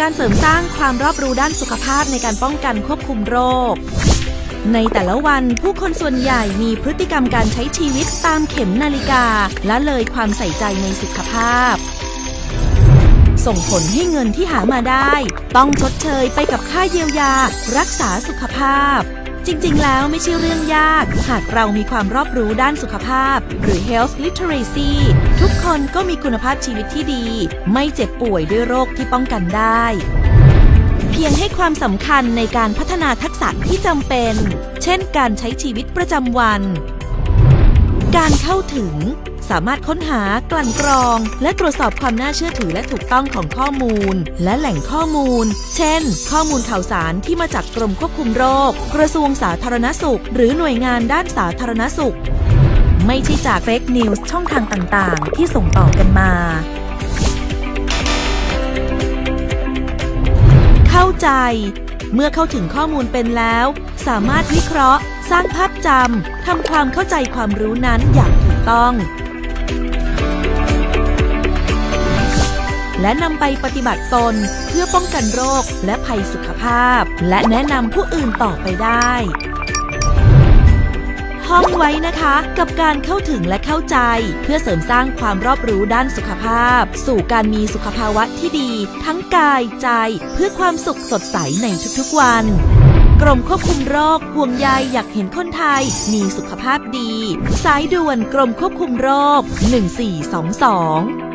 การเสริมสร้างความรอบรู้ด้านสุขภาพในการป้องกันควบคุมโรค ในแต่ละวันผู้คนส่วนใหญ่มีพฤติกรรมการใช้ชีวิตตามเข็มนาฬิกา และเลยความใส่ใจในสุขภาพ ส่งผลให้เงินที่หามาได้ ต้องชดเชยไปกับค่าเยียวยา รักษาสุขภาพ จริง ๆ แล้วไม่ใช่เรื่องยาก หากเรามีความรอบรู้ด้านสุขภาพ หรือ health literacy ทุกคนก็มีคุณภาพชีวิตที่ดี ไม่เจ็บป่วยด้วยโรคที่ป้องกันได้เพียงให้ความสำคัญในการพัฒนาทักษะที่จำเป็น เช่นการใช้ชีวิตประจำวัน การเข้าถึง สามารถค้นหากลั่นกรอง และตรวจสอบความน่าเชื่อถือและถูกต้องของข้อมูล และแหล่งข้อมูล เช่น ข้อมูลข่าวสารที่มาจากกรมควบคุมโรค กระทรวงสาธารณสุข หรือหน่วยงานด้านสาธารณสุข ไม่ใช่จากเฟกนิวส์ช่องทางต่างๆ ที่ส่งต่อกันมา เข้าใจ เมื่อเข้าถึงข้อมูลเป็นแล้ว สามารถวิเคราะห์ สร้างภาพจำทำความเข้าใจความรู้นั้นอย่างถูกต้อง และนำไปปฏิบัติตนเพื่อป้องกันโรคและภัยสุขภาพ และแนะนำผู้อื่นต่อไปได้ห้องไว้นะคะ กับการเข้าถึงและเข้าใจ เพื่อเสริมสร้างความรอบรู้ด้านสุขภาพ สู่การมีสุขภาวะที่ดี ทั้งกายใจ เพื่อความสุขสดใสในทุกๆวัน กรมควบคุมโรคห่วงใยอยากเห็นคนไทยมีสุขภาพดี สายด่วนกรมควบคุมโรค 1422